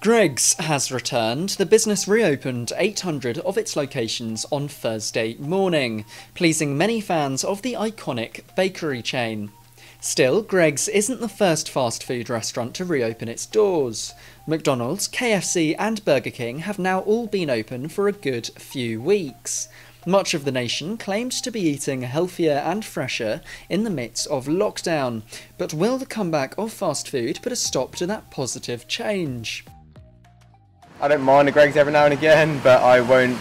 Greggs has returned. The business reopened 800 of its locations on Thursday morning, pleasing many fans of the iconic bakery chain. Still, Greggs isn't the first fast food restaurant to reopen its doors. McDonald's, KFC, and Burger King have now all been open for a good few weeks. Much of the nation claimed to be eating healthier and fresher in the midst of lockdown. But will the comeback of fast food put a stop to that positive change? I don't mind the Greggs every now and again, but I won't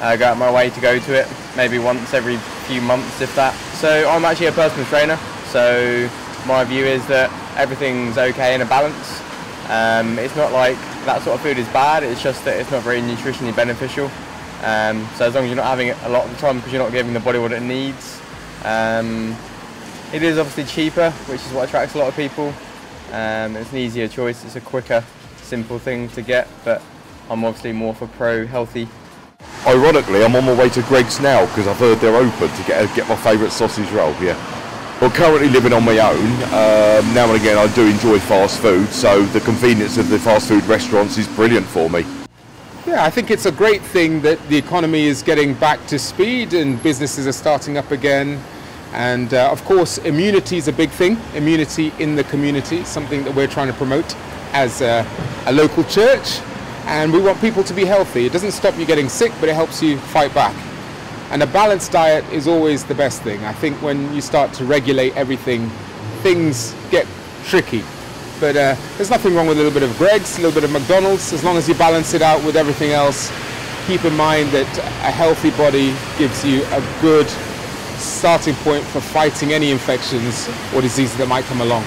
uh, go out my way to go to it. Maybe once every few months, if that. So I'm actually a personal trainer, so my view is that everything's okay in a balance. Um, it's not like that sort of food is bad, it's just that it's not very nutritionally beneficial. Um, so as long as you're not having it a lot of the time because you're not giving the body what it needs. Um, it is obviously cheaper, which is what attracts a lot of people. Um, it's an easier choice, it's a quicker simple thing to get, but I'm obviously more for pro healthy. Ironically, I'm on my way to Greggs now because I've heard they're open to get get my favourite sausage roll. Yeah. Well, currently living on my own, um, now and again I do enjoy fast food, so the convenience of the fast food restaurants is brilliant for me. Yeah, I think it's a great thing that the economy is getting back to speed and businesses are starting up again. And uh, of course, immunity is a big thing, immunity in the community, something that we're trying to promote as a, a local church and we want people to be healthy. It doesn't stop you getting sick, but it helps you fight back. And a balanced diet is always the best thing. I think when you start to regulate everything, things get tricky. But uh, there's nothing wrong with a little bit of Greggs, a little bit of McDonald's, as long as you balance it out with everything else. Keep in mind that a healthy body gives you a good starting point for fighting any infections or diseases that might come along.